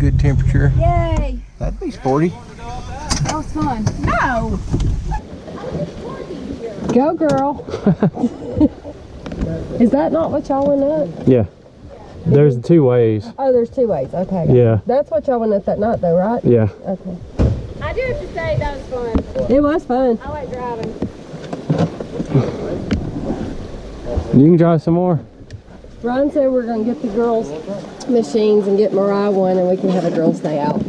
good temperature. Yay! That'd be sporty. That was fun. No! Go, girl. Is that not what y'all went up? Yeah. There's two ways. Oh, there's two ways. Okay. Yeah. That's what y'all went up that night, though, right? Yeah. Okay. I do have to say that was fun. It was fun. I like driving. You can drive some more. Ryan said we're gonna get the girls' machines and get Mariah one, and we can have a girls' day out.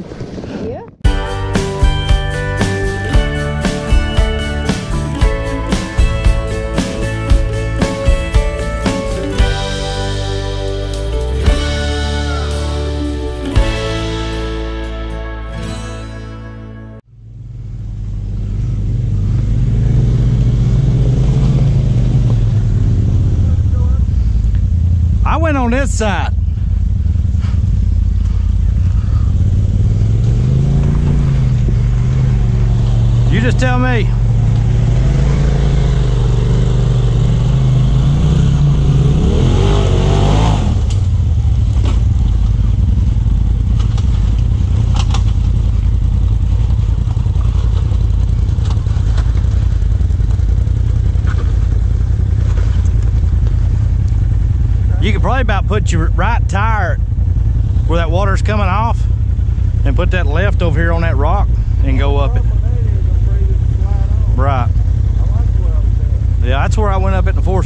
Side. You just tell me. Could probably about put your right tire where that water's coming off and put that left over here on that rock and go up it. Right. Yeah, that's where I went up at the four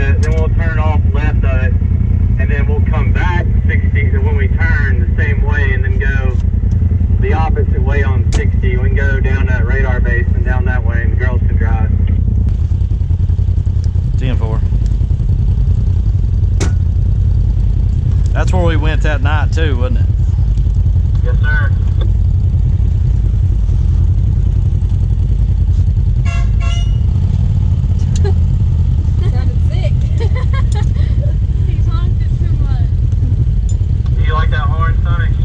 bit, then we'll turn off left of it, and then we'll come back 60, and when we turn the same way, and then go the opposite way on 60, we can go down that radar base and down that way, and the girls can drive. 10-4. That's where we went that night too, wasn't it? Yes, sir. Sonic.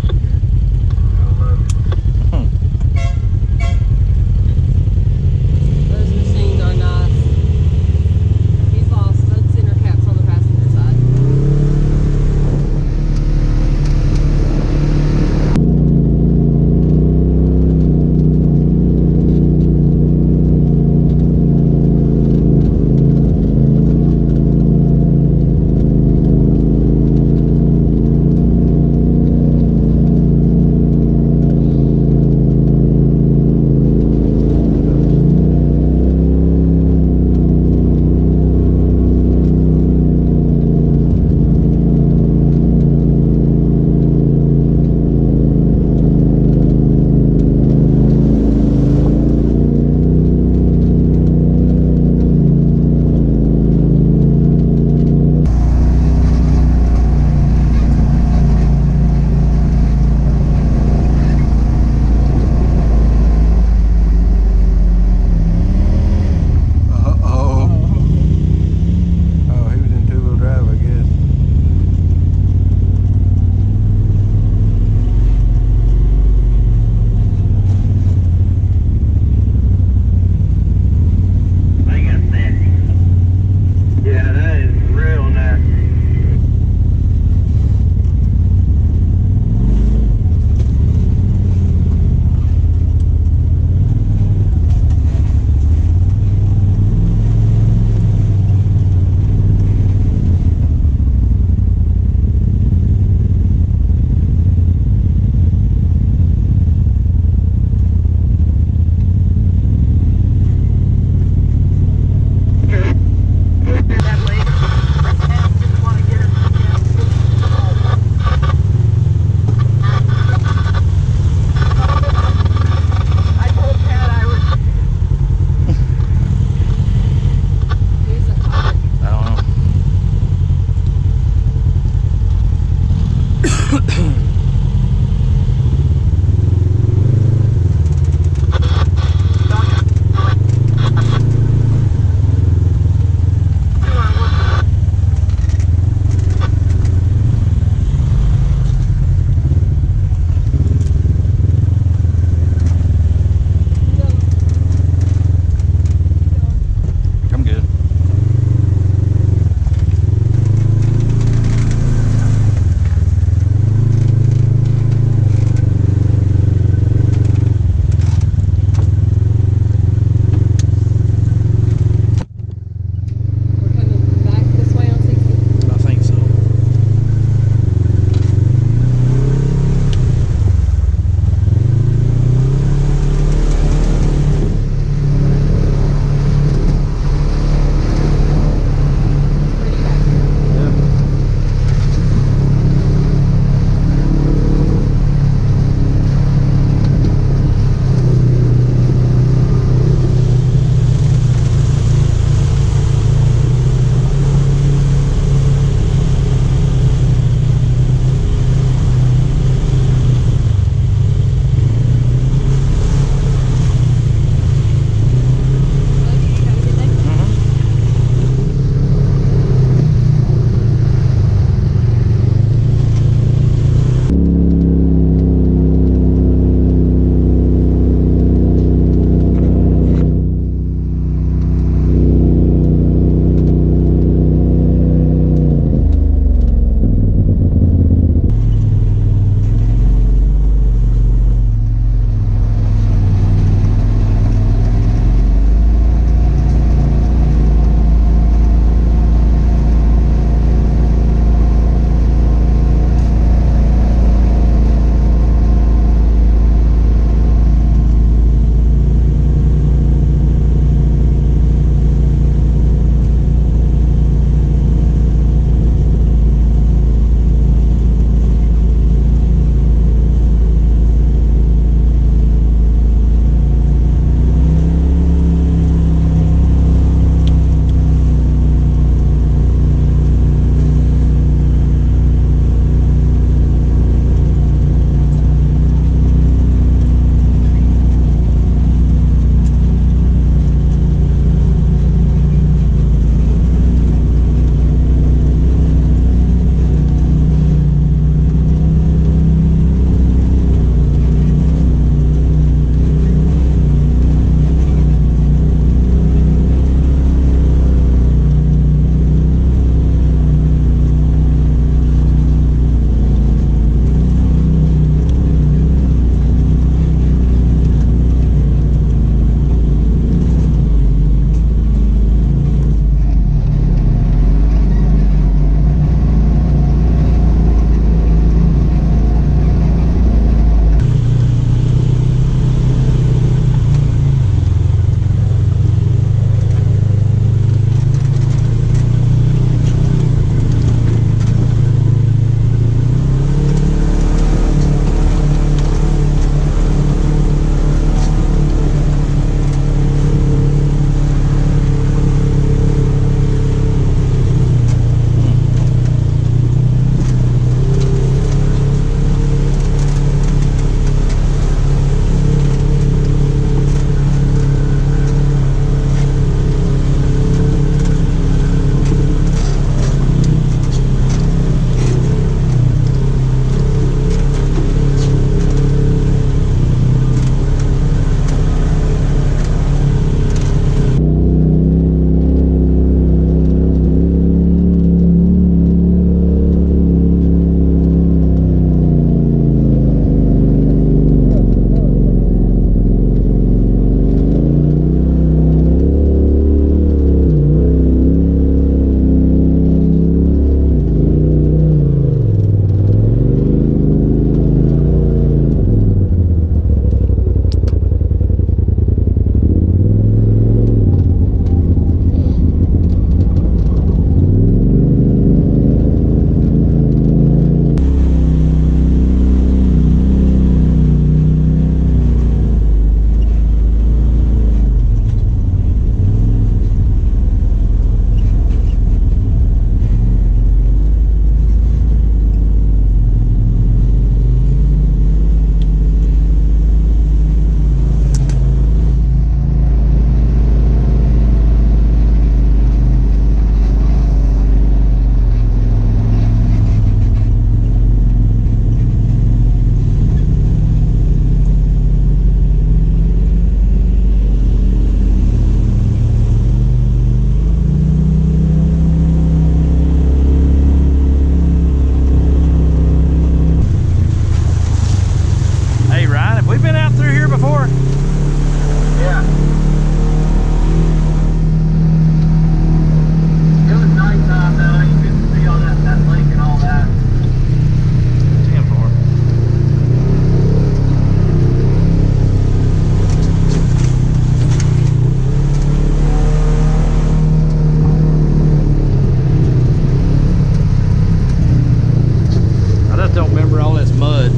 over all this mud.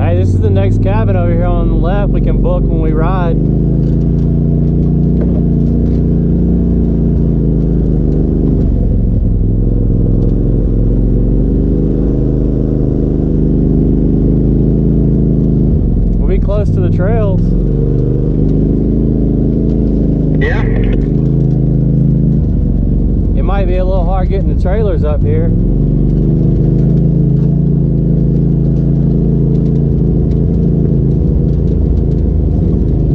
Hey, this is the next cabin over here on the left we can book when we ride. Trailers up here.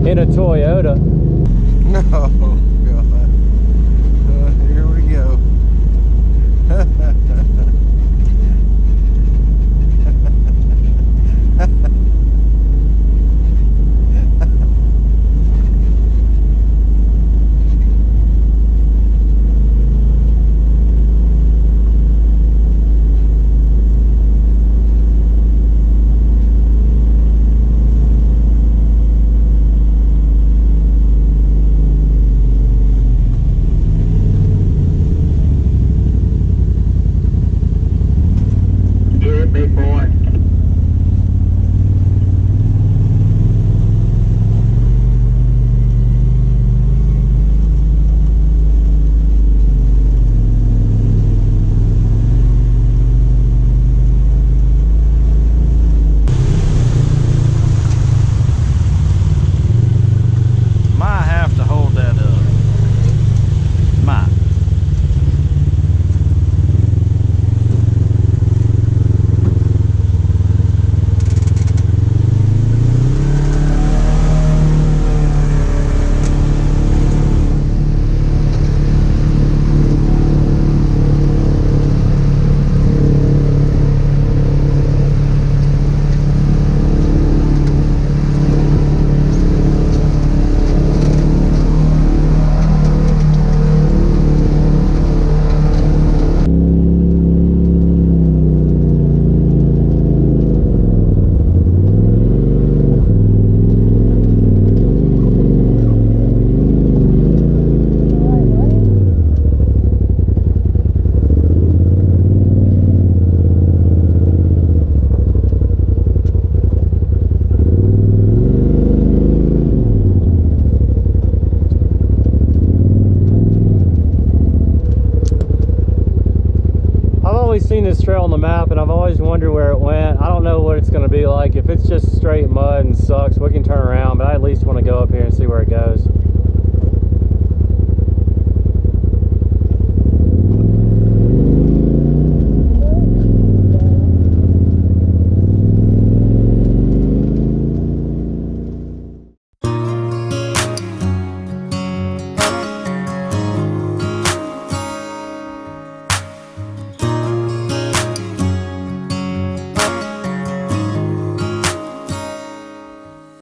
In a Toyota. No, seen this trail on the map and I've always wondered where it went. I don't know what it's going to be like. If it's just straight mud and sucks, we can turn around, but I at least want to go up here and see where it goes.